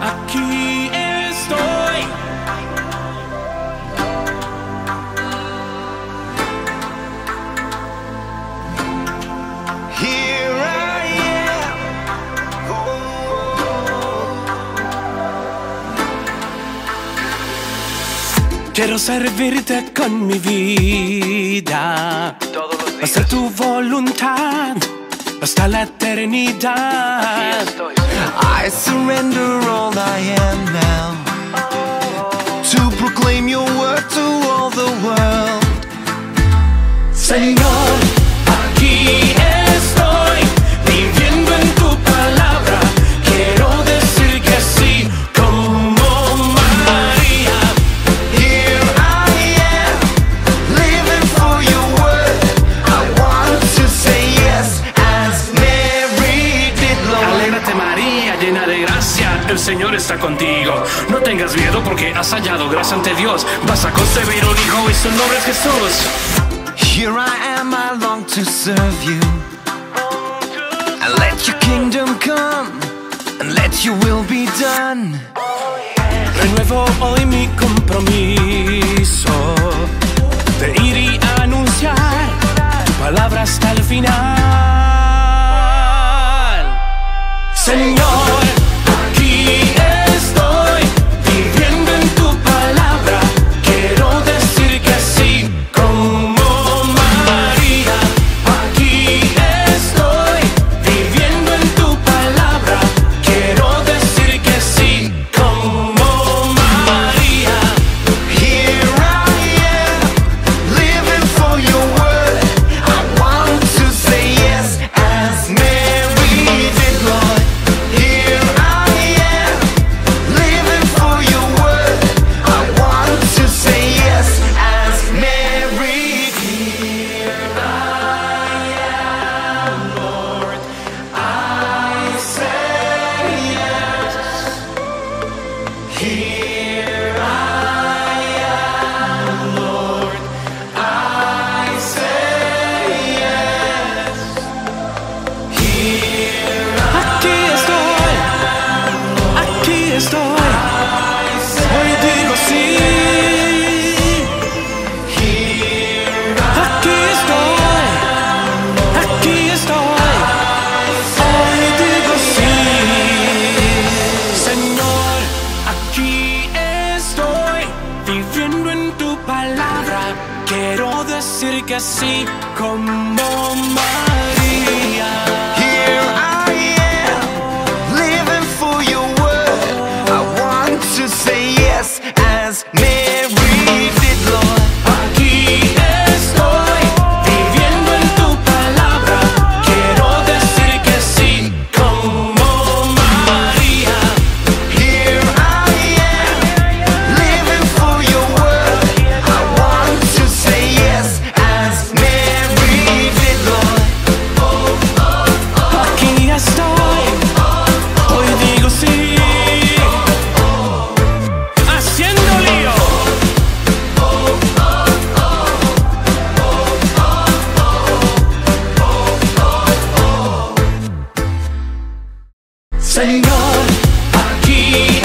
aquí estoy. Here I am. Quiero servirte con mi vida. Hacer tu voluntad hasta la eternidad. I surrender all I am now to proclaim your word to all the world. Señor, aquí está contigo. No tengas miedo porque has hallado gracia ante Dios. Vas a concebir un hijo y su nombre es Jesús. Here I am, I long to serve you. And let your kingdom come, and let your will be done. Renuevo hoy mi compromiso de ir y anunciar tu palabra hasta el final. Palabra. Quiero decir que sí, como María. Señor, aquí